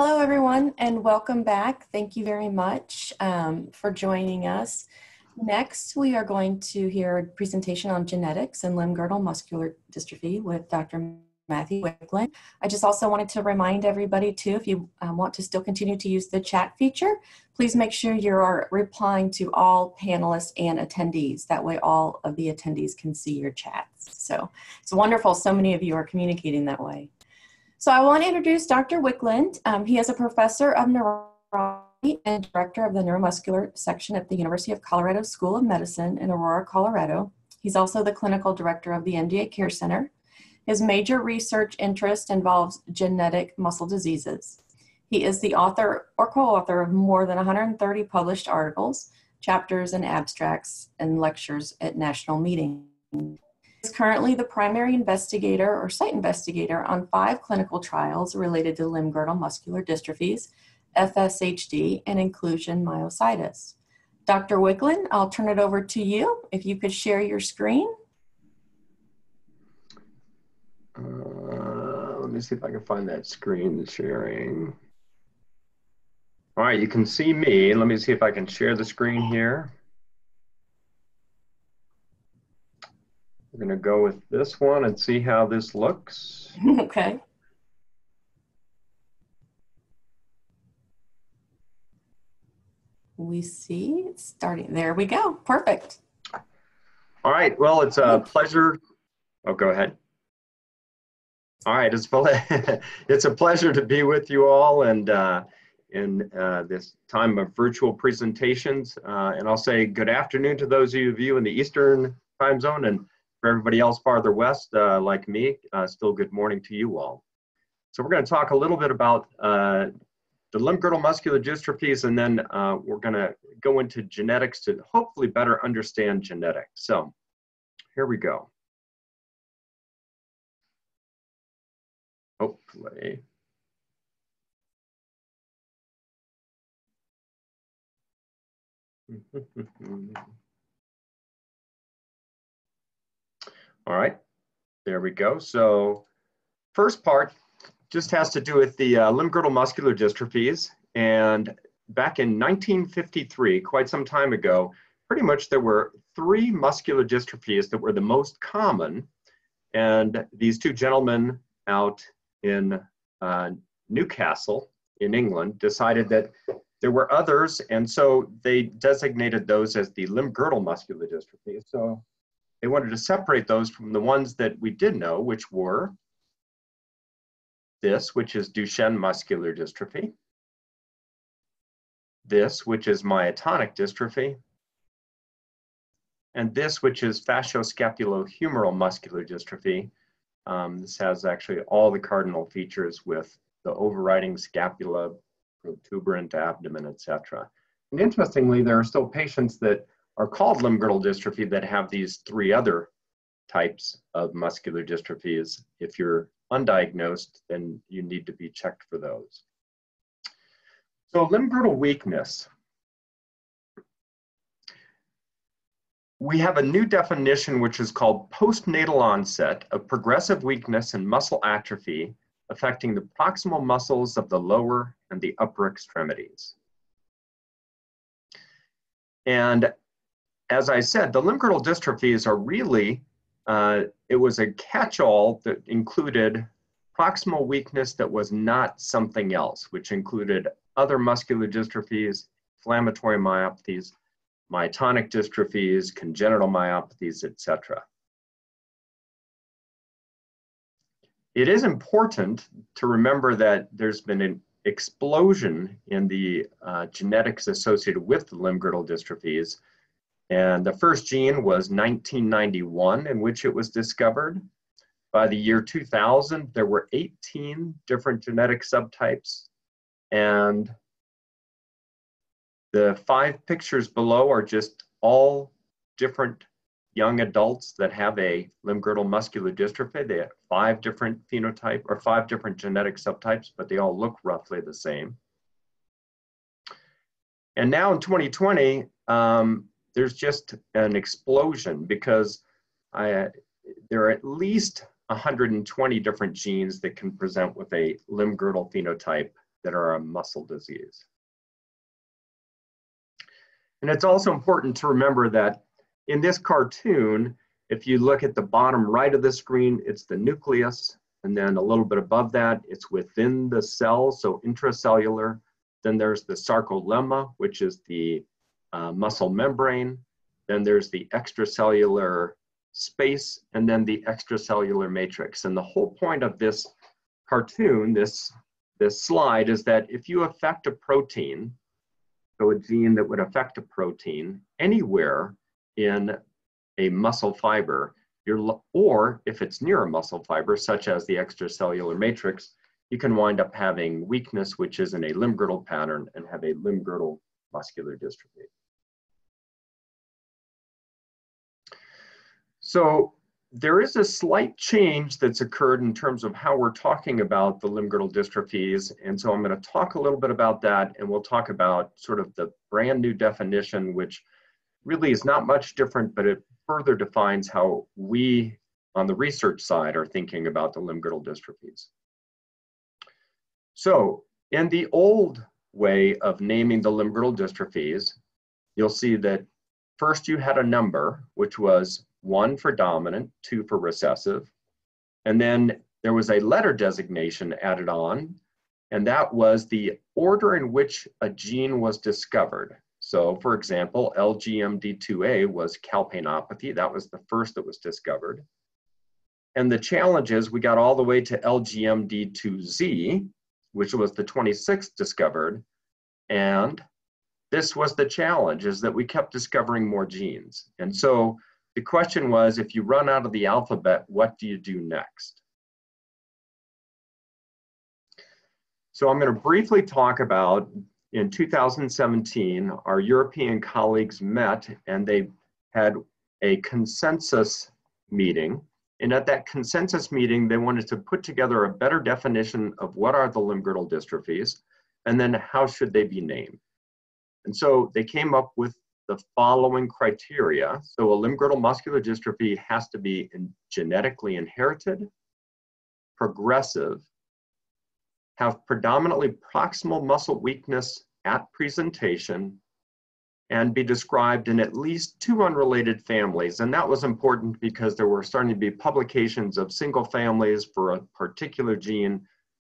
Hello, everyone, and welcome back. Thank you very much um, for joining us. Next, we are going to hear a presentation on genetics and limb-girdle muscular dystrophy with Dr. Matthew Wicklund. I just also wanted to remind everybody too, if you um, want to still continue to use the chat feature, please make sure you are replying to all panelists and attendees. That way all of the attendees can see your chats. So it's wonderful so many of you are communicating that way. So I want to introduce Dr. Wicklund. Um, he is a professor of neurology and director of the neuromuscular section at the University of Colorado School of Medicine in Aurora, Colorado. He's also the clinical director of the MDA Care Center. His major research interest involves genetic muscle diseases. He is the author or co-author of more than 130 published articles, chapters, and abstracts and lectures at national meetings is currently the primary investigator or site investigator on five clinical trials related to limb-girdle muscular dystrophies, FSHD, and inclusion myositis. Dr. Wicklund, I'll turn it over to you. If you could share your screen. Uh, let me see if I can find that screen sharing. All right, you can see me. Let me see if I can share the screen here. We're going to go with this one and see how this looks. okay. We see it's starting. There we go. Perfect. All right. Well, it's a pleasure. Oh, go ahead. All right. It's, it's a pleasure to be with you all and uh, in uh, this time of virtual presentations. Uh, and I'll say good afternoon to those of you in the Eastern time zone and for everybody else farther west, uh, like me, uh, still good morning to you all. So we're going to talk a little bit about uh, the limb-girdle muscular dystrophies, and then uh, we're going to go into genetics to hopefully better understand genetics. So here we go. Hopefully. All right, there we go. So first part just has to do with the uh, limb-girdle muscular dystrophies. And back in 1953, quite some time ago, pretty much there were three muscular dystrophies that were the most common. And these two gentlemen out in uh, Newcastle in England decided that there were others, and so they designated those as the limb-girdle muscular dystrophy. So they wanted to separate those from the ones that we did know, which were this, which is Duchenne muscular dystrophy, this, which is myotonic dystrophy, and this, which is facioscapulohumeral muscular dystrophy. Um, this has actually all the cardinal features with the overriding scapula, protuberant abdomen, etc. And interestingly, there are still patients that are called limb-girdle dystrophy that have these three other types of muscular dystrophies. If you're undiagnosed, then you need to be checked for those. So limb-girdle weakness. We have a new definition which is called postnatal onset of progressive weakness and muscle atrophy affecting the proximal muscles of the lower and the upper extremities. And as I said, the limb-girdle dystrophies are really, uh, it was a catch-all that included proximal weakness that was not something else, which included other muscular dystrophies, inflammatory myopathies, myotonic dystrophies, congenital myopathies, etc. It is important to remember that there's been an explosion in the uh, genetics associated with the limb-girdle dystrophies and the first gene was 1991 in which it was discovered. By the year 2000, there were 18 different genetic subtypes. And the five pictures below are just all different young adults that have a limb-girdle muscular dystrophy. They have five different phenotype or five different genetic subtypes, but they all look roughly the same. And now in 2020, um, there's just an explosion because I, there are at least 120 different genes that can present with a limb girdle phenotype that are a muscle disease. And it's also important to remember that in this cartoon, if you look at the bottom right of the screen, it's the nucleus. And then a little bit above that, it's within the cell, so intracellular. Then there's the sarcolemma, which is the uh, muscle membrane. Then there's the extracellular space, and then the extracellular matrix. And the whole point of this cartoon, this, this slide, is that if you affect a protein, so a gene that would affect a protein anywhere in a muscle fiber, you're, or if it's near a muscle fiber, such as the extracellular matrix, you can wind up having weakness, which is in a limb girdle pattern, and have a limb girdle muscular dystrophy. So there is a slight change that's occurred in terms of how we're talking about the limb girdle dystrophies. And so I'm going to talk a little bit about that, and we'll talk about sort of the brand new definition, which really is not much different, but it further defines how we on the research side are thinking about the limb girdle dystrophies. So in the old way of naming the limb girdle dystrophies, you'll see that first you had a number, which was one for dominant, two for recessive. And then there was a letter designation added on, and that was the order in which a gene was discovered. So for example, LGMD2A was calpainopathy. That was the first that was discovered. And the challenge is we got all the way to LGMD2Z, which was the 26th discovered. And this was the challenge is that we kept discovering more genes. And so the question was, if you run out of the alphabet, what do you do next? So I'm going to briefly talk about, in 2017, our European colleagues met and they had a consensus meeting. And at that consensus meeting, they wanted to put together a better definition of what are the limb girdle dystrophies, and then how should they be named. And so they came up with the following criteria. So a limb girdle muscular dystrophy has to be in genetically inherited, progressive, have predominantly proximal muscle weakness at presentation, and be described in at least two unrelated families. And that was important because there were starting to be publications of single families for a particular gene,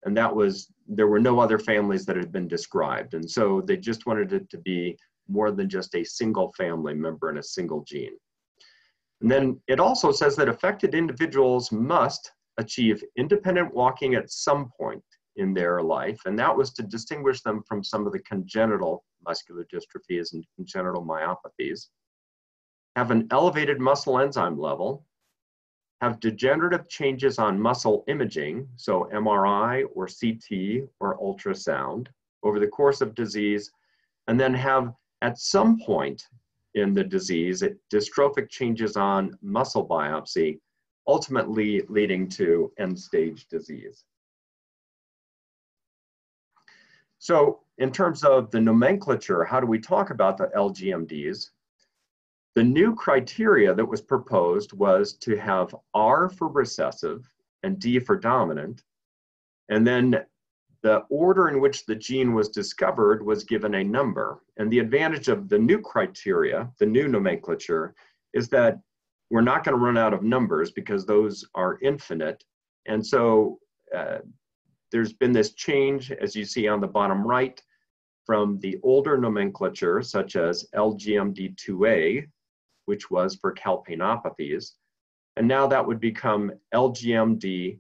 and that was, there were no other families that had been described. And so they just wanted it to be more than just a single family member and a single gene. And then it also says that affected individuals must achieve independent walking at some point in their life, and that was to distinguish them from some of the congenital muscular dystrophies and congenital myopathies, have an elevated muscle enzyme level, have degenerative changes on muscle imaging, so MRI or CT or ultrasound, over the course of disease, and then have at some point in the disease, it, dystrophic changes on muscle biopsy, ultimately leading to end stage disease. So in terms of the nomenclature, how do we talk about the LGMDs? The new criteria that was proposed was to have R for recessive and D for dominant, and then the order in which the gene was discovered was given a number. And the advantage of the new criteria, the new nomenclature, is that we're not going to run out of numbers because those are infinite. And so uh, there's been this change, as you see on the bottom right, from the older nomenclature, such as LGMD2A, which was for calpainopathies, and now that would become LGMD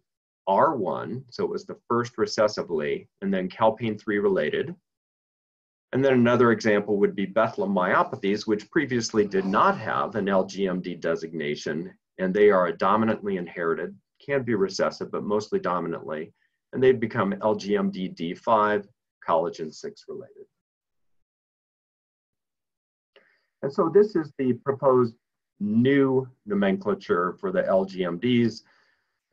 R1, so it was the first recessively, and then calpain 3 related. And then another example would be Bethlem myopathies, which previously did not have an LGMD designation, and they are dominantly inherited, can be recessive, but mostly dominantly, and they've become LGMD D5, collagen 6 related. And so this is the proposed new nomenclature for the LGMDs.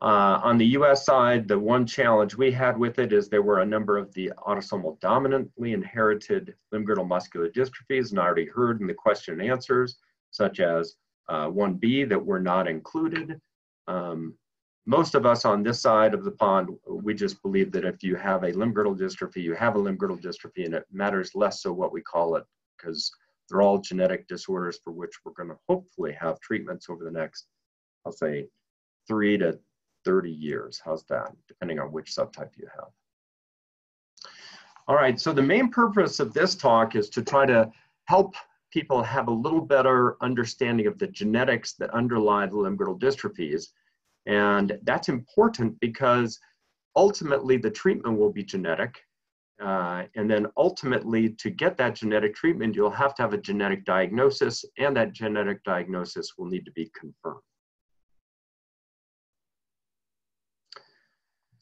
Uh, on the US side, the one challenge we had with it is there were a number of the autosomal dominantly inherited limb girdle muscular dystrophies, and I already heard in the question and answers, such as uh, 1B that were not included. Um, most of us on this side of the pond we just believe that if you have a limb-girdle dystrophy, you have a limb-girdle dystrophy, and it matters less so what we call it, because they're all genetic disorders for which we're going to hopefully have treatments over the next, I'll say, three to 30 years. How's that? Depending on which subtype you have. All right, so the main purpose of this talk is to try to help people have a little better understanding of the genetics that underlie the limb-girdle dystrophies. And that's important because ultimately the treatment will be genetic. Uh, and then ultimately to get that genetic treatment, you'll have to have a genetic diagnosis and that genetic diagnosis will need to be confirmed.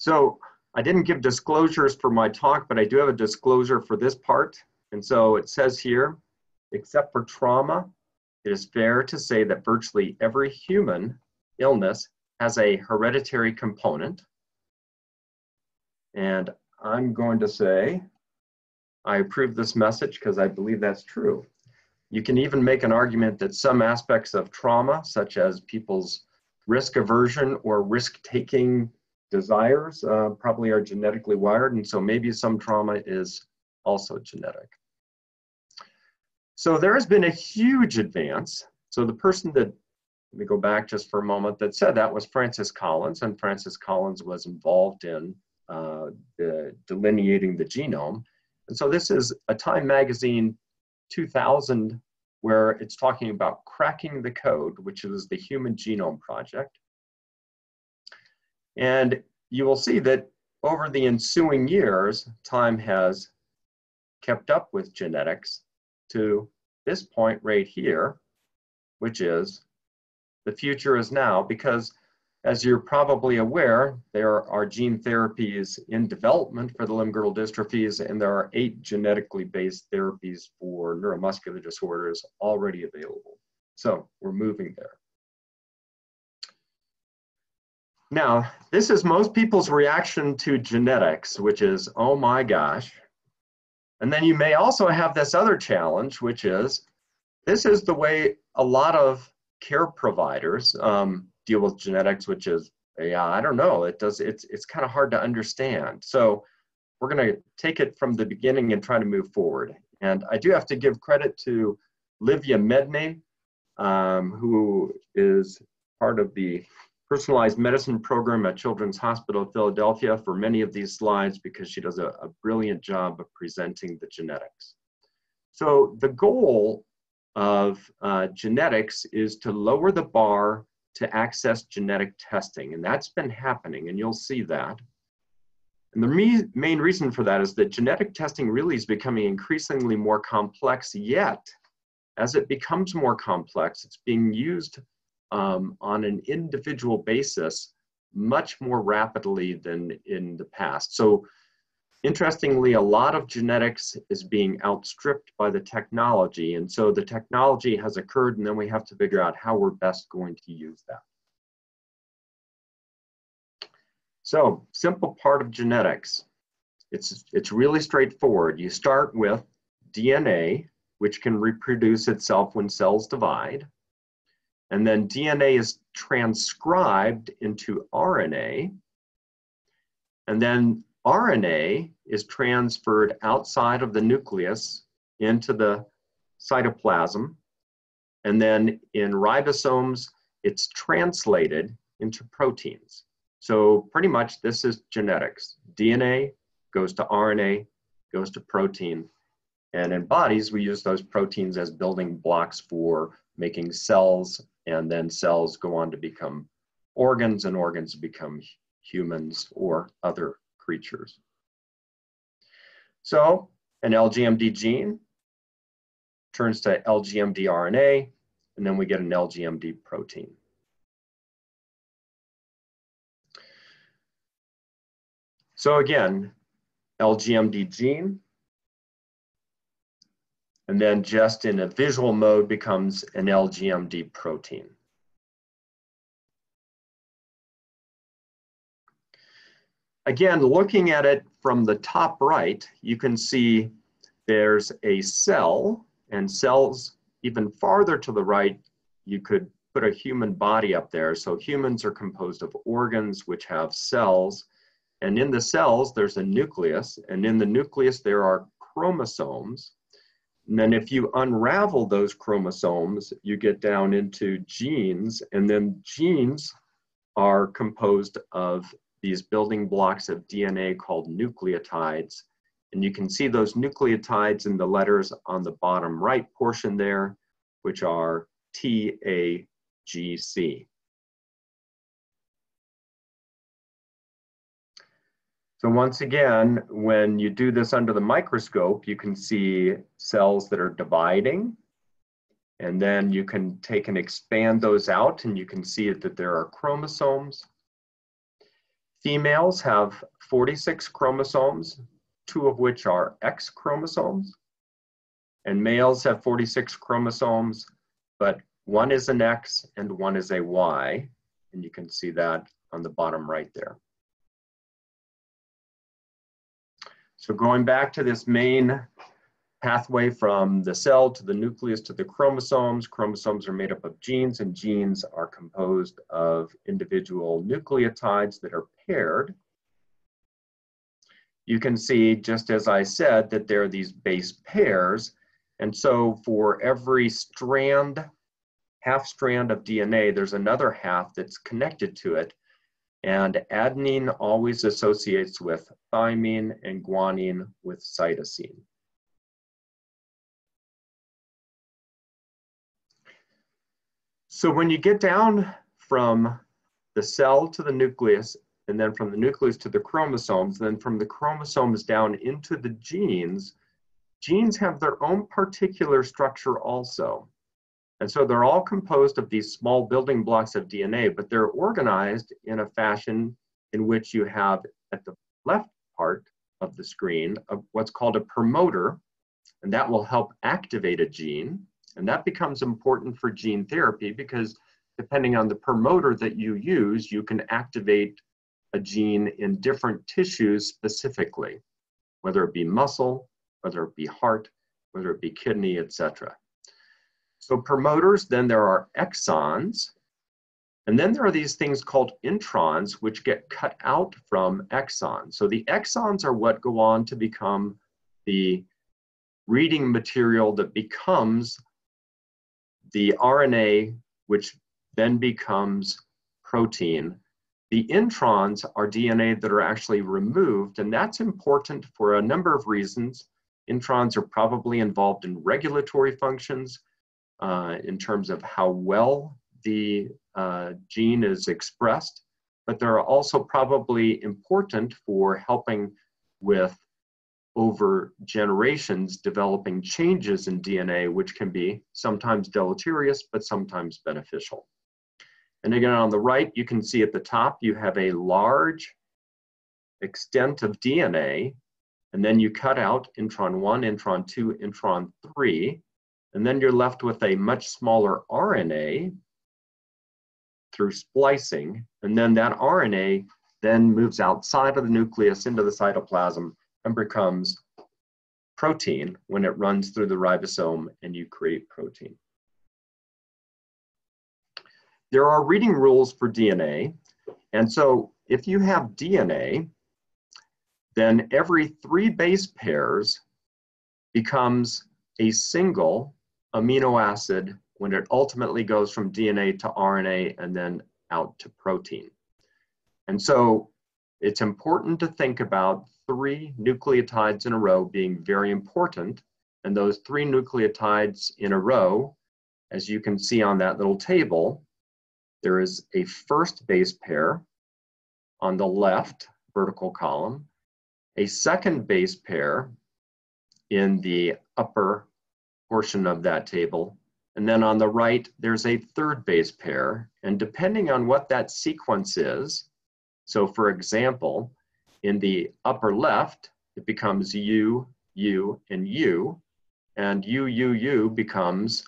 So I didn't give disclosures for my talk, but I do have a disclosure for this part. And so it says here, except for trauma, it is fair to say that virtually every human illness has a hereditary component. And I'm going to say, I approve this message because I believe that's true. You can even make an argument that some aspects of trauma, such as people's risk aversion or risk taking desires, uh, probably are genetically wired. And so maybe some trauma is also genetic. So there has been a huge advance. So the person that let me go back just for a moment, that said that was Francis Collins, and Francis Collins was involved in uh, the, delineating the genome. And so this is a Time Magazine 2000 where it's talking about cracking the code, which is the Human Genome Project. And you will see that over the ensuing years, time has kept up with genetics to this point right here, which is the future is now because as you're probably aware, there are gene therapies in development for the limb-girdle dystrophies, and there are eight genetically based therapies for neuromuscular disorders already available. So we're moving there. Now, this is most people's reaction to genetics, which is, oh my gosh. And then you may also have this other challenge, which is, this is the way a lot of care providers um, deal with genetics, which is, yeah, I don't know. It does. It's it's kind of hard to understand. So we're going to take it from the beginning and try to move forward. And I do have to give credit to Livija Medne, um, who is part of the personalized medicine program at Children's Hospital of Philadelphia for many of these slides because she does a, a brilliant job of presenting the genetics. So the goal of uh, genetics is to lower the bar to access genetic testing. And that's been happening, and you'll see that. And the main reason for that is that genetic testing really is becoming increasingly more complex, yet, as it becomes more complex, it's being used um, on an individual basis much more rapidly than in the past. So Interestingly, a lot of genetics is being outstripped by the technology. And so the technology has occurred and then we have to figure out how we're best going to use that. So simple part of genetics. It's, it's really straightforward. You start with DNA, which can reproduce itself when cells divide. And then DNA is transcribed into RNA. And then RNA is transferred outside of the nucleus into the cytoplasm. And then in ribosomes, it's translated into proteins. So pretty much this is genetics. DNA goes to RNA, goes to protein. And in bodies, we use those proteins as building blocks for making cells, and then cells go on to become organs, and organs become humans or other creatures. So an LGMD gene turns to LGMD RNA, and then we get an LGMD protein. So again, LGMD gene, and then just in a visual mode becomes an LGMD protein. again, looking at it from the top right, you can see there's a cell and cells even farther to the right, you could put a human body up there. So humans are composed of organs which have cells. And in the cells, there's a nucleus, and in the nucleus, there are chromosomes. And then if you unravel those chromosomes, you get down into genes, and then genes are composed of these building blocks of DNA called nucleotides. And you can see those nucleotides in the letters on the bottom right portion there, which are T, So once again, when you do this under the microscope, you can see cells that are dividing. And then you can take and expand those out and you can see that there are chromosomes. Females have 46 chromosomes, two of which are X chromosomes. And males have 46 chromosomes, but one is an X and one is a Y. And you can see that on the bottom right there. So going back to this main pathway from the cell to the nucleus to the chromosomes, chromosomes are made up of genes and genes are composed of individual nucleotides that are paired. You can see, just as I said, that there are these base pairs. And so for every strand, half strand of DNA, there's another half that's connected to it. And adenine always associates with thymine and guanine with cytosine. So when you get down from the cell to the nucleus, and then from the nucleus to the chromosomes, then from the chromosomes down into the genes, genes have their own particular structure also. And so they're all composed of these small building blocks of DNA, but they're organized in a fashion in which you have at the left part of the screen of what's called a promoter, and that will help activate a gene. And that becomes important for gene therapy because depending on the promoter that you use, you can activate a gene in different tissues specifically, whether it be muscle, whether it be heart, whether it be kidney, etc. So promoters, then there are exons, and then there are these things called introns, which get cut out from exons. So the exons are what go on to become the reading material that becomes the RNA, which then becomes protein. The introns are DNA that are actually removed, and that's important for a number of reasons. Introns are probably involved in regulatory functions uh, in terms of how well the uh, gene is expressed, but they're also probably important for helping with over generations developing changes in DNA, which can be sometimes deleterious, but sometimes beneficial. And again, on the right, you can see at the top, you have a large extent of DNA, and then you cut out intron 1, intron 2, intron 3, and then you're left with a much smaller RNA through splicing, and then that RNA then moves outside of the nucleus into the cytoplasm and becomes protein when it runs through the ribosome and you create protein. There are reading rules for DNA, and so if you have DNA, then every three base pairs becomes a single amino acid when it ultimately goes from DNA to RNA and then out to protein. And so it's important to think about three nucleotides in a row being very important. And those three nucleotides in a row, as you can see on that little table, there is a first base pair on the left vertical column, a second base pair in the upper portion of that table. And then on the right, there's a third base pair. And depending on what that sequence is, so for example, in the upper left, it becomes U, U, and U. And U, U, U becomes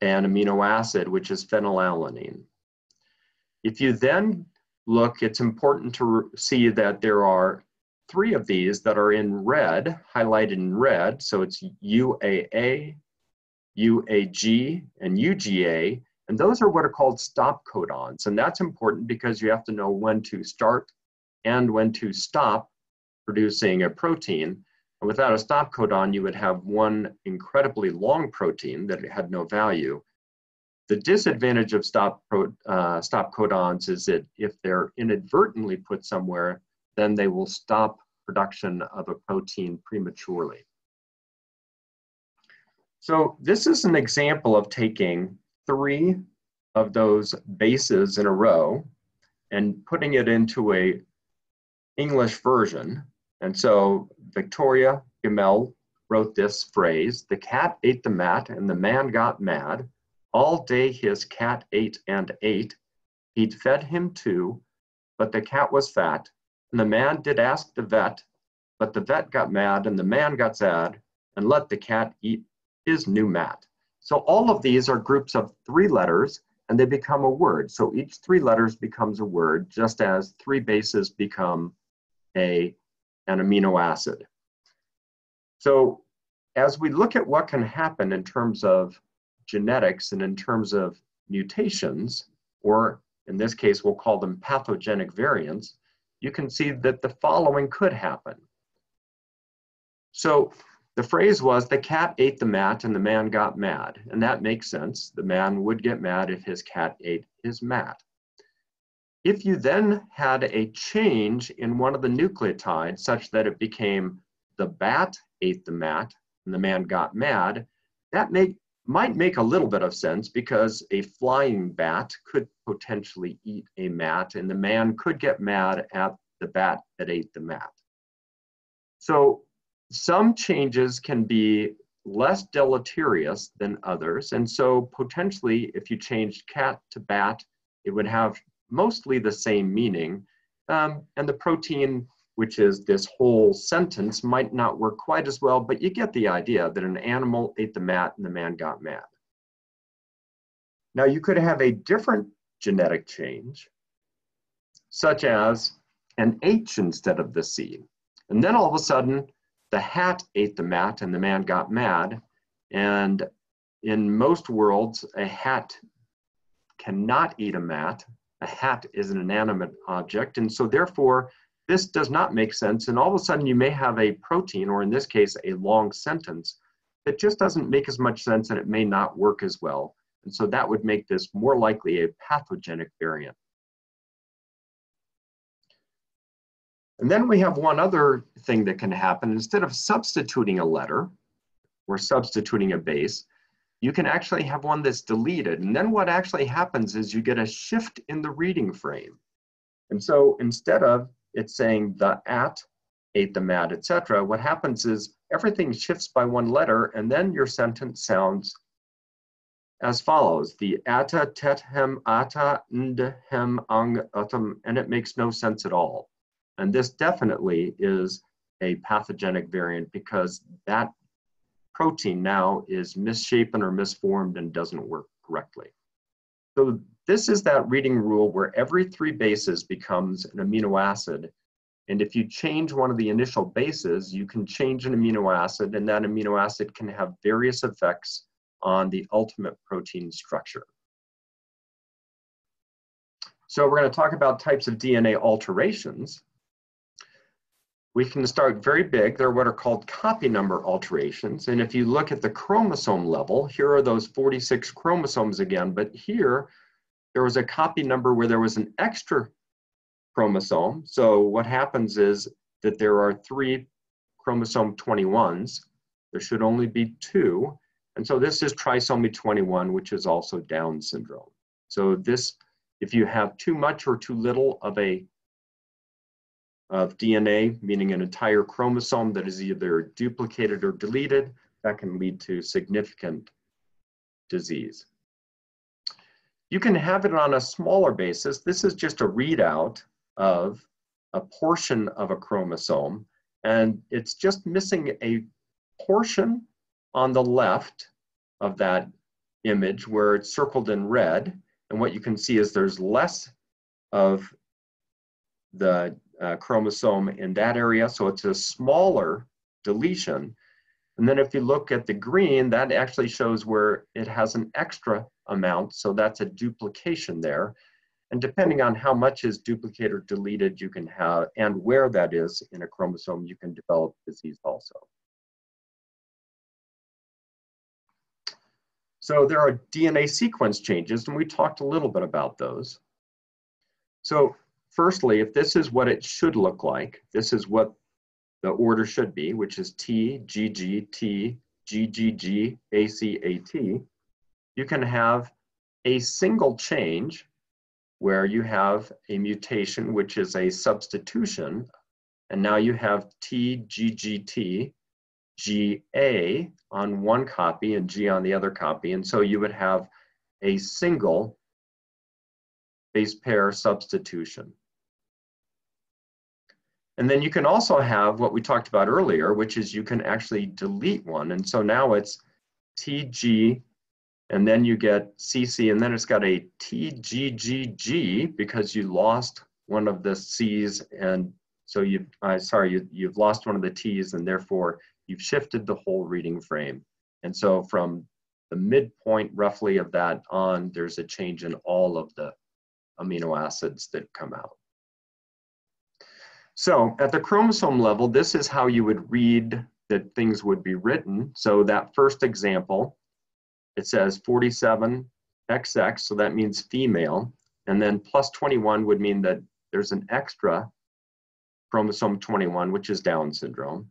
an amino acid, which is phenylalanine. If you then look, it's important to see that there are three of these that are in red, highlighted in red. So it's UAA, UAG, and UGA. And those are what are called stop codons. And that's important because you have to know when to start and when to stop producing a protein. And without a stop codon, you would have one incredibly long protein that had no value. The disadvantage of stop, uh, stop codons is that if they're inadvertently put somewhere, then they will stop production of a protein prematurely. So this is an example of taking three of those bases in a row and putting it into a English version. And so Victoria Gemmell wrote this phrase, the cat ate the mat and the man got mad. All day his cat ate and ate. He'd fed him too, but the cat was fat. And the man did ask the vet, but the vet got mad and the man got sad and let the cat eat his new mat. So all of these are groups of three letters and they become a word. So each three letters becomes a word, just as three bases become a, an amino acid. So as we look at what can happen in terms of genetics and in terms of mutations, or in this case, we'll call them pathogenic variants, you can see that the following could happen. So the phrase was, the cat ate the mat and the man got mad. And that makes sense. The man would get mad if his cat ate his mat. If you then had a change in one of the nucleotides such that it became the bat ate the mat and the man got mad, that make, might make a little bit of sense because a flying bat could potentially eat a mat and the man could get mad at the bat that ate the mat. So some changes can be less deleterious than others. And so potentially if you changed cat to bat, it would have mostly the same meaning. Um, and the protein, which is this whole sentence, might not work quite as well, but you get the idea that an animal ate the mat and the man got mad. Now you could have a different genetic change, such as an H instead of the C. And then all of a sudden, the hat ate the mat and the man got mad. And in most worlds, a hat cannot eat a mat. A hat is an inanimate object. And so therefore, this does not make sense. And all of a sudden you may have a protein, or in this case, a long sentence that just doesn't make as much sense and it may not work as well. And so that would make this more likely a pathogenic variant. And then we have one other thing that can happen. Instead of substituting a letter or substituting a base, you can actually have one that's deleted. And then what actually happens is you get a shift in the reading frame. And so instead of it saying the at, ate the mat, etc., what happens is everything shifts by one letter and then your sentence sounds as follows. The ata, tet, hem, ata, nd, hem, ang, and it makes no sense at all. And this definitely is a pathogenic variant because that protein now is misshapen or misformed and doesn't work correctly. So this is that reading rule where every three bases becomes an amino acid. And if you change one of the initial bases, you can change an amino acid and that amino acid can have various effects on the ultimate protein structure. So we're going to talk about types of DNA alterations we can start very big. They're what are called copy number alterations. And if you look at the chromosome level, here are those 46 chromosomes again, but here there was a copy number where there was an extra chromosome. So what happens is that there are three chromosome 21s. There should only be two. And so this is trisomy 21, which is also Down syndrome. So this, if you have too much or too little of a of DNA, meaning an entire chromosome that is either duplicated or deleted, that can lead to significant disease. You can have it on a smaller basis. This is just a readout of a portion of a chromosome, and it's just missing a portion on the left of that image where it's circled in red. And what you can see is there's less of the uh, chromosome in that area. So it's a smaller deletion. And then if you look at the green, that actually shows where it has an extra amount. So that's a duplication there. And depending on how much is duplicated or deleted, you can have, and where that is in a chromosome, you can develop disease also. So there are DNA sequence changes, and we talked a little bit about those. So firstly, if this is what it should look like, this is what the order should be, which is T, G, G, T, G, G, G, A, C, A, T. You can have a single change where you have a mutation, which is a substitution, and now you have T, G, G, T, G, A on one copy and G on the other copy. And so you would have a single base pair substitution. And then you can also have what we talked about earlier, which is you can actually delete one. And so now it's TG, and then you get CC, and then it's got a TGGG because you lost one of the C's, and so you, uh, sorry, you, you've lost one of the T's, and therefore you've shifted the whole reading frame. And so from the midpoint roughly of that on, there's a change in all of the amino acids that come out. So at the chromosome level, this is how you would read that things would be written. So that first example, it says 47XX, so that means female. And then plus 21 would mean that there's an extra chromosome 21, which is Down syndrome.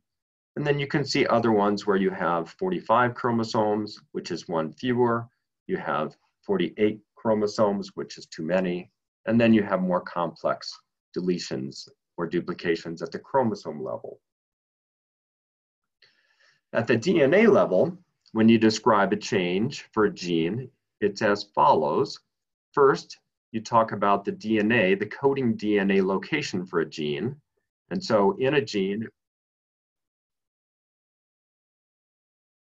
And then you can see other ones where you have 45 chromosomes, which is one fewer. You have 48 chromosomes, which is too many. And then you have more complex deletions or duplications at the chromosome level. At the DNA level, when you describe a change for a gene, it's as follows. First, you talk about the DNA, the coding DNA location for a gene. And so in a gene,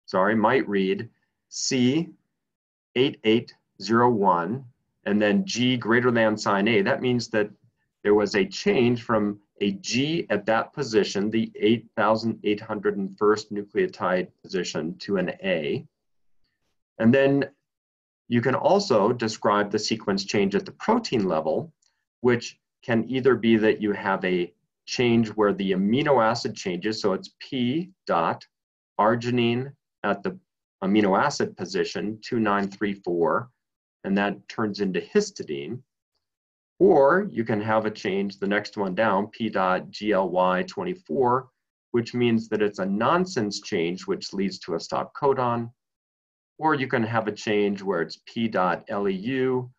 sorry, might read C8801 and then G greater than sign A. That means that there was a change from a G at that position, the 8,801st nucleotide position, to an A. And then you can also describe the sequence change at the protein level, which can either be that you have a change where the amino acid changes, so it's P dot arginine at the amino acid position, 2934, and that turns into histidine. Or you can have a change, the next one down, P dot GLY24, which means that it's a nonsense change which leads to a stop codon. Or you can have a change where it's P dot LEU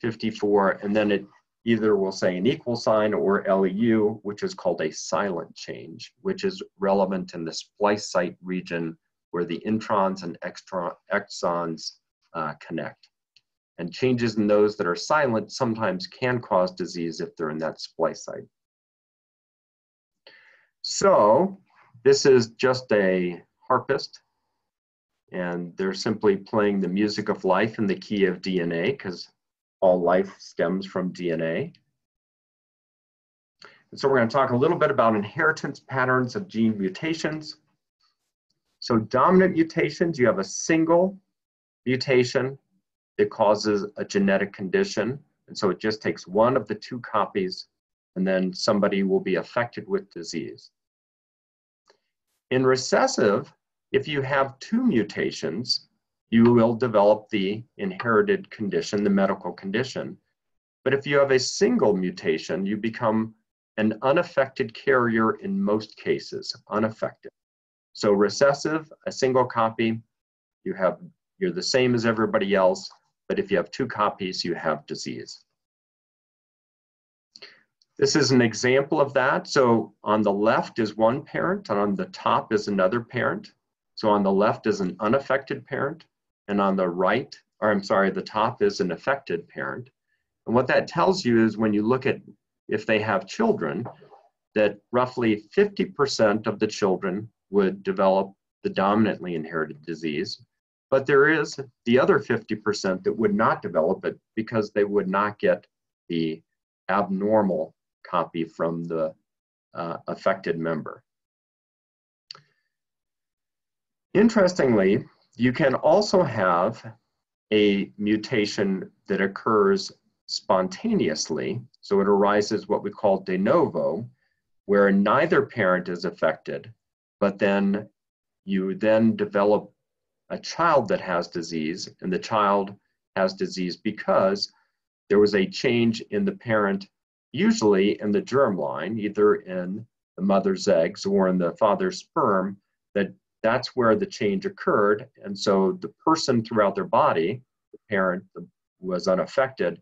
54, and then it either will say an equal sign or LEU, which is called a silent change, which is relevant in the splice site region where the introns and exons uh, connect. And changes in those that are silent sometimes can cause disease if they're in that splice site. So this is just a harpist, and they're simply playing the music of life in the key of DNA because all life stems from DNA. And so we're going to talk a little bit about inheritance patterns of gene mutations. So dominant mutations, you have a single mutation it causes a genetic condition. And so it just takes one of the two copies and then somebody will be affected with disease. In recessive, if you have two mutations, you will develop the inherited condition, the medical condition. But if you have a single mutation, you become an unaffected carrier in most cases, unaffected. So recessive, a single copy, you have, you're the same as everybody else, but if you have two copies, you have disease. This is an example of that. So on the left is one parent, and on the top is another parent. So on the left is an unaffected parent, and on the right, or I'm sorry, the top is an affected parent. And what that tells you is when you look at if they have children, that roughly 50% of the children would develop the dominantly inherited disease, but there is the other 50% that would not develop it because they would not get the abnormal copy from the uh, affected member. Interestingly, you can also have a mutation that occurs spontaneously, so it arises what we call de novo, where neither parent is affected, but then you then develop a child that has disease, and the child has disease because there was a change in the parent, usually in the germ line, either in the mother's eggs or in the father's sperm, that that's where the change occurred. And so the person throughout their body, the parent was unaffected,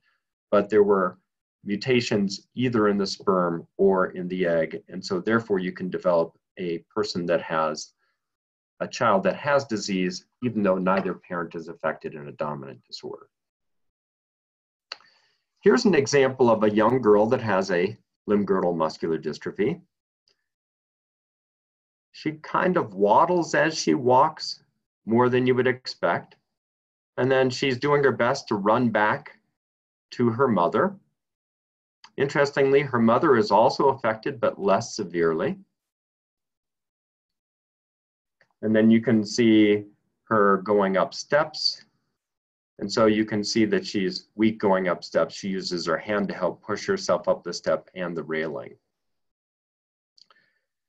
but there were mutations either in the sperm or in the egg. And so therefore you can develop a person that has a child that has disease, even though neither parent is affected in a dominant disorder. Here's an example of a young girl that has a limb-girdle muscular dystrophy. She kind of waddles as she walks, more than you would expect. And then she's doing her best to run back to her mother. Interestingly, her mother is also affected, but less severely. And then you can see her going up steps. And so you can see that she's weak going up steps. She uses her hand to help push herself up the step and the railing.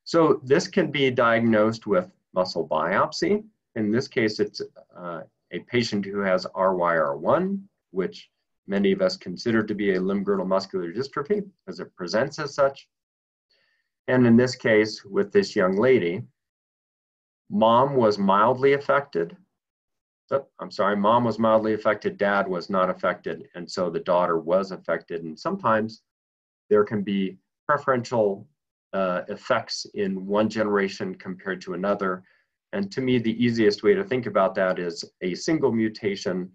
So this can be diagnosed with muscle biopsy. In this case, it's uh, a patient who has RYR1, which many of us consider to be a limb-girdle muscular dystrophy as it presents as such. And in this case, with this young lady, mom was mildly affected. Oh, I'm sorry, mom was mildly affected, dad was not affected, and so the daughter was affected. And sometimes there can be preferential uh, effects in one generation compared to another. And to me, the easiest way to think about that is a single mutation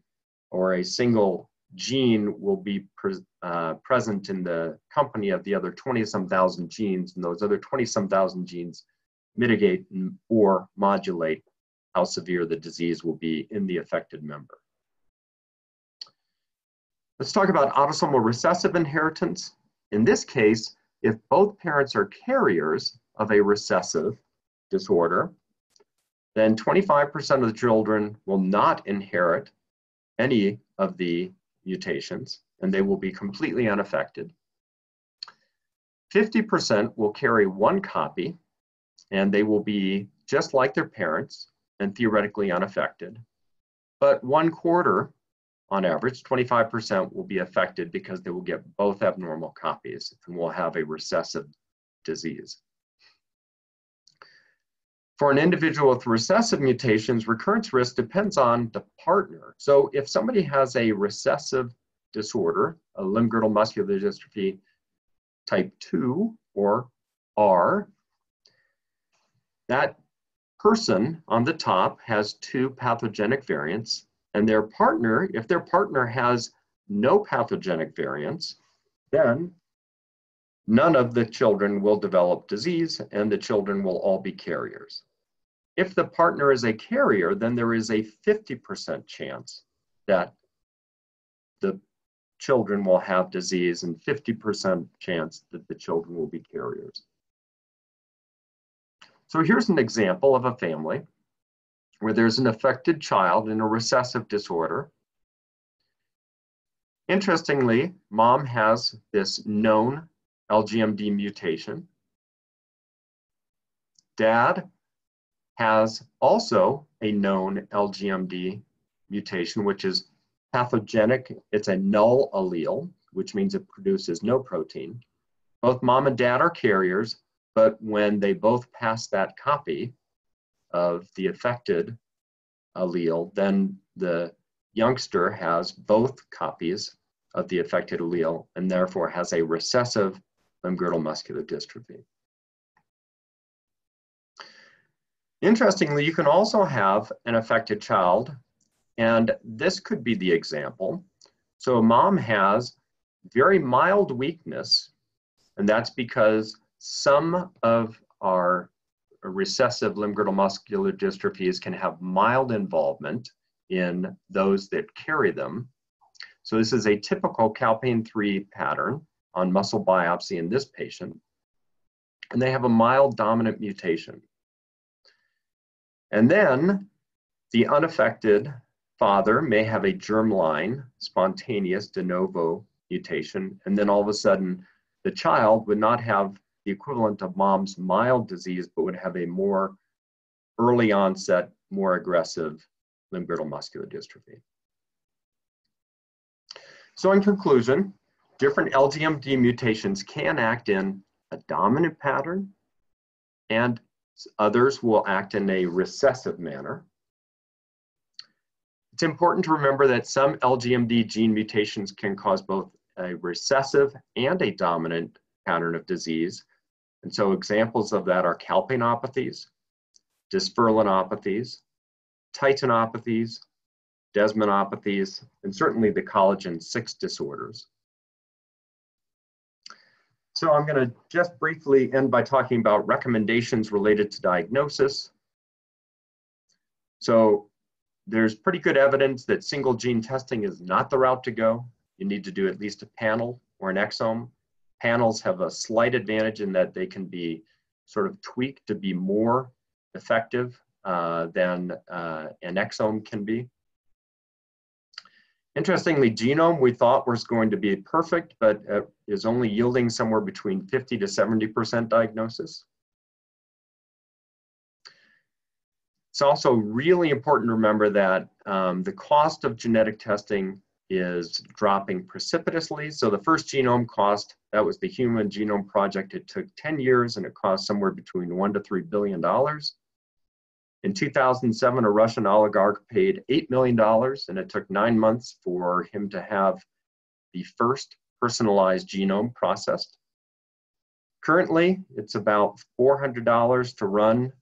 or a single gene will be pre uh, present in the company of the other 20 some thousand genes, and those other 20 some thousand genes mitigate or modulate how severe the disease will be in the affected member. Let's talk about autosomal recessive inheritance. In this case, if both parents are carriers of a recessive disorder, then 25% of the children will not inherit any of the mutations and they will be completely unaffected. 50% will carry one copy and they will be just like their parents and theoretically unaffected. But one quarter, on average, 25% will be affected because they will get both abnormal copies and will have a recessive disease. For an individual with recessive mutations, recurrence risk depends on the partner. So if somebody has a recessive disorder, a limb-girdle muscular dystrophy type 2 or R, that person on the top has two pathogenic variants, and their partner, if their partner has no pathogenic variants, then none of the children will develop disease and the children will all be carriers. If the partner is a carrier, then there is a 50% chance that the children will have disease and 50% chance that the children will be carriers. So here's an example of a family where there's an affected child in a recessive disorder. Interestingly, mom has this known LGMD mutation. Dad has also a known LGMD mutation, which is pathogenic. It's a null allele, which means it produces no protein. Both mom and dad are carriers, but when they both pass that copy of the affected allele, then the youngster has both copies of the affected allele and therefore has a recessive limb-girdle muscular dystrophy. Interestingly, you can also have an affected child, and this could be the example. So a mom has very mild weakness, and that's because some of our recessive limb-girdle muscular dystrophies can have mild involvement in those that carry them. So this is a typical calpain-3 pattern on muscle biopsy in this patient. And they have a mild dominant mutation. And then the unaffected father may have a germline spontaneous de novo mutation, and then all of a sudden the child would not have the equivalent of mom's mild disease, but would have a more early onset, more aggressive limb-girdle muscular dystrophy. So in conclusion, different LGMD mutations can act in a dominant pattern and others will act in a recessive manner. It's important to remember that some LGMD gene mutations can cause both a recessive and a dominant pattern of disease. And so examples of that are calpainopathies, dysferlinopathies, titinopathies, desmopathies, and certainly the collagen 6 disorders. So I'm going to just briefly end by talking about recommendations related to diagnosis. So there's pretty good evidence that single gene testing is not the route to go. You need to do at least a panel or an exome. Panels have a slight advantage in that they can be sort of tweaked to be more effective uh, than uh, an exome can be. Interestingly, genome we thought was going to be perfect, but uh, is only yielding somewhere between 50 to 70% diagnosis. It's also really important to remember that um, the cost of genetic testing is dropping precipitously. So the first genome cost, that was the Human Genome Project. It took 10 years and it cost somewhere between one to three billion dollars. In 2007, a Russian oligarch paid $8 million and it took nine months for him to have the first personalized genome processed. Currently, it's about $400 to run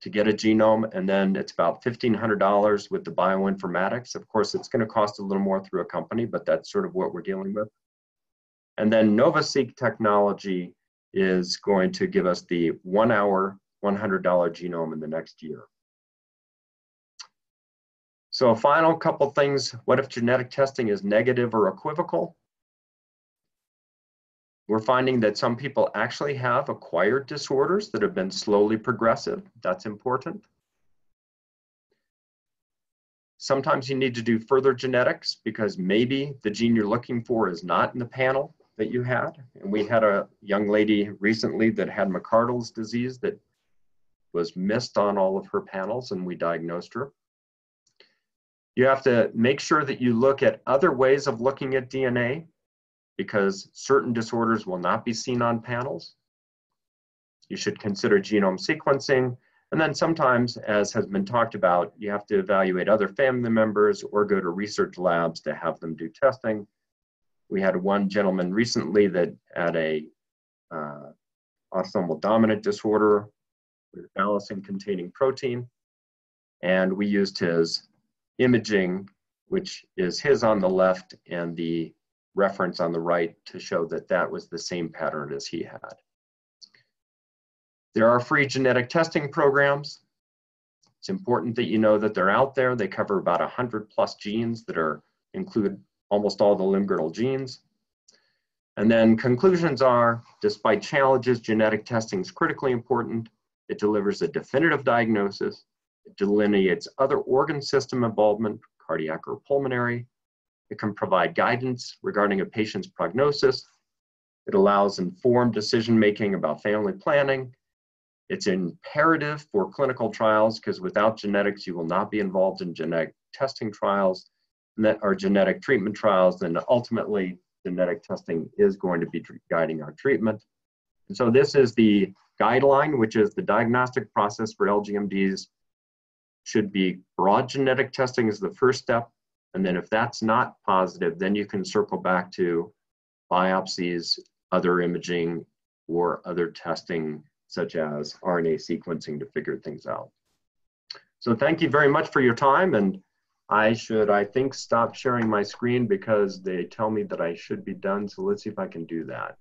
to get a genome, and then it's about $1,500 with the bioinformatics. Of course, it's going to cost a little more through a company, but that's sort of what we're dealing with. And then NovaSeq technology is going to give us the one hour, $100 genome in the next year. So a final couple things, what if genetic testing is negative or equivocal? We're finding that some people actually have acquired disorders that have been slowly progressive. That's important. Sometimes you need to do further genetics because maybe the gene you're looking for is not in the panel that you had. And we had a young lady recently that had McArdle's disease that was missed on all of her panels and we diagnosed her. You have to make sure that you look at other ways of looking at DNA because certain disorders will not be seen on panels. You should consider genome sequencing. And then sometimes, as has been talked about, you have to evaluate other family members or go to research labs to have them do testing. We had one gentleman recently that had a uh, autosomal dominant disorder with valosin containing protein. And we used his imaging, which is his on the left and the reference on the right to show that that was the same pattern as he had. There are free genetic testing programs. It's important that you know that they're out there. They cover about 100 plus genes that are include almost all the limb-girdle genes. And then conclusions are, despite challenges, genetic testing is critically important. It delivers a definitive diagnosis. It delineates other organ system involvement, cardiac or pulmonary, it can provide guidance regarding a patient's prognosis. It allows informed decision making about family planning. It's imperative for clinical trials because without genetics, you will not be involved in genetic testing trials that are genetic treatment trials. And ultimately, genetic testing is going to be guiding our treatment. And so this is the guideline, which is the diagnostic process for LGMDs should be broad genetic testing is the first step. And then if that's not positive, then you can circle back to biopsies, other imaging, or other testing such as RNA sequencing to figure things out. So thank you very much for your time and I should, I think, stop sharing my screen because they tell me that I should be done. So let's see if I can do that.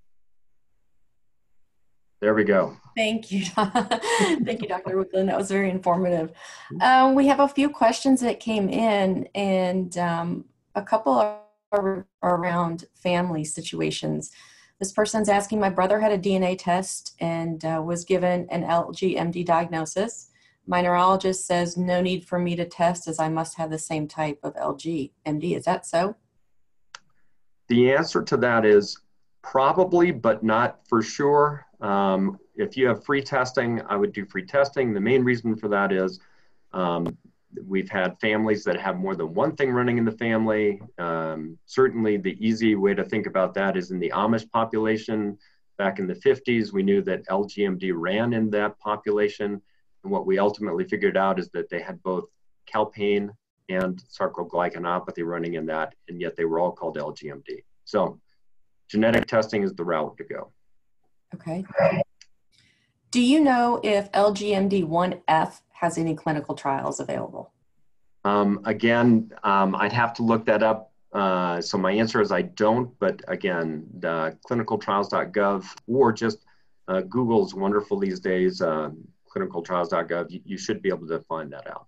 There we go. Thank you. Thank you, Dr. Wicklund. That was very informative. Um, we have a few questions that came in, and um, a couple are around family situations. This person's asking, my brother had a DNA test and uh, was given an LGMD diagnosis. My neurologist says no need for me to test as I must have the same type of LGMD. Is that so? the answer to that is probably, but not for sure. Um, if you have free testing, I would do free testing. The main reason for that is um, we've had families that have more than one thing running in the family. Um, certainly, the easy way to think about that is in the Amish population. Back in the 50s, we knew that LGMD ran in that population. And what we ultimately figured out is that they had both calpain and sarcoglycanopathy running in that, and yet they were all called LGMD. So genetic testing is the route to go. Okay. Do you know if LGMD1F has any clinical trials available? Um, again, um, I'd have to look that up. Uh, so my answer is I don't, but again, clinicaltrials.gov or just uh, Google's wonderful these days, uh, clinicaltrials.gov, you, you should be able to find that out.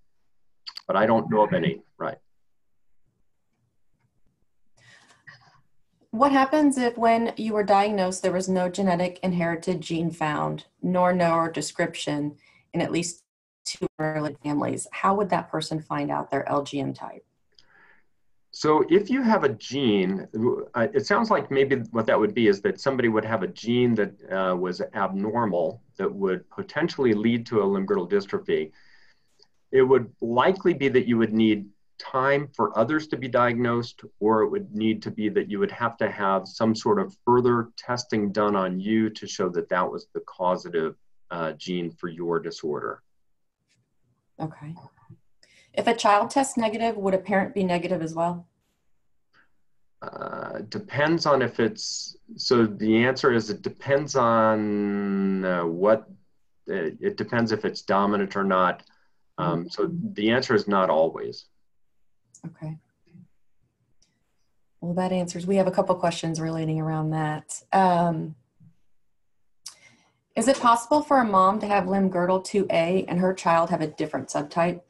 But I don't know of any, right. What happens if when you were diagnosed there was no genetic inherited gene found, nor no description in at least two early families? How would that person find out their LGM type? So if you have a gene, uh, it sounds like maybe what that would be is that somebody would have a gene that uh, was abnormal that would potentially lead to a limb-girdle dystrophy. It would likely be that you would need time for others to be diagnosed, or it would need to be that you would have to have some sort of further testing done on you to show that that was the causative uh, gene for your disorder. Okay. If a child tests negative, would a parent be negative as well? Uh, depends on if it's so the answer is it depends on uh, what uh, it depends if it's dominant or not um, so the answer is not always Okay. Well, that answers. We have a couple questions relating around that. Um, is it possible for a mom to have limb girdle 2A and her child have a different subtype?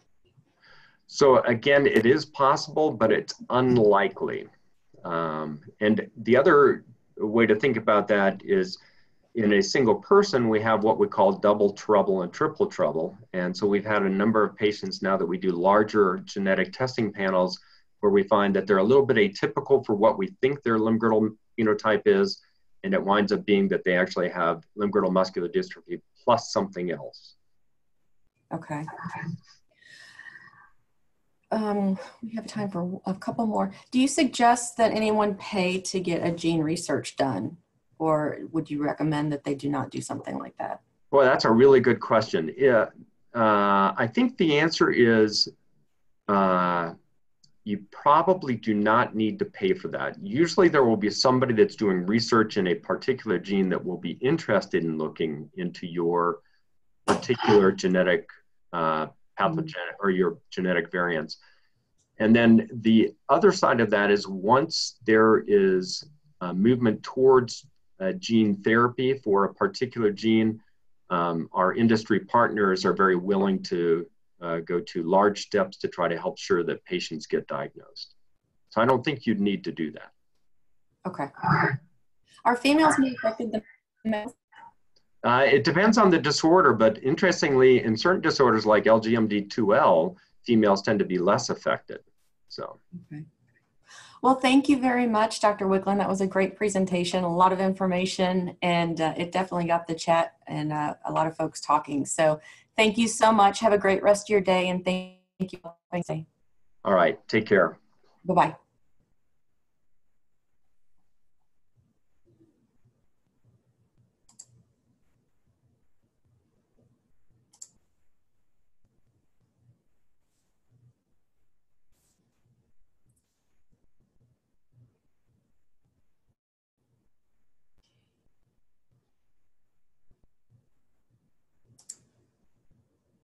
So again, it is possible, but it's unlikely. Um, and the other way to think about that is in a single person, we have what we call double trouble and triple trouble. And so we've had a number of patients now that we do larger genetic testing panels where we find that they're a little bit atypical for what we think their limb girdle phenotype is. And it winds up being that they actually have limb girdle muscular dystrophy plus something else. Okay. Um, we have time for a couple more. Do you suggest that anyone pay to get a gene research done? Or would you recommend that they do not do something like that? Well, that's a really good question. Yeah, uh, I think the answer is uh, you probably do not need to pay for that. Usually, there will be somebody that's doing research in a particular gene that will be interested in looking into your particular genetic uh, pathogenic or your genetic variants. And then the other side of that is once there is movement towards uh, gene therapy for a particular gene, um, our industry partners are very willing to uh, go to large steps to try to help sure that patients get diagnosed. So I don't think you'd need to do that. Okay. Are females more affected than males? Uh, it depends on the disorder, but interestingly, in certain disorders like LGMD2L, females tend to be less affected. So. Okay. Well, thank you very much, Dr. Wicklund. That was a great presentation, a lot of information, and uh, it definitely got the chat and uh, a lot of folks talking. So thank you so much. Have a great rest of your day, and thank you. All right. Take care. Bye-bye.